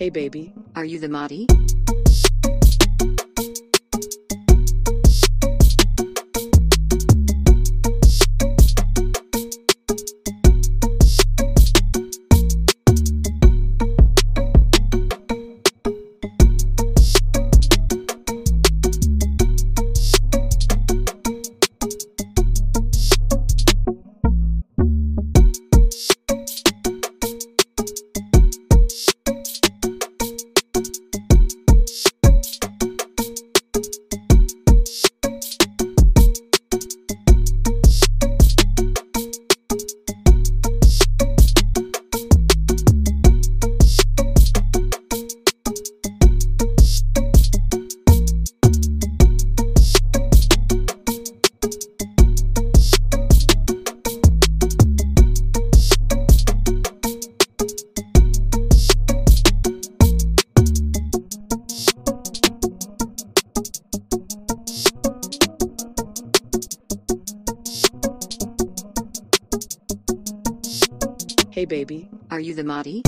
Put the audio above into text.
Hey baby, Are you the Mahdi? Hey baby, Are you the Mahdi?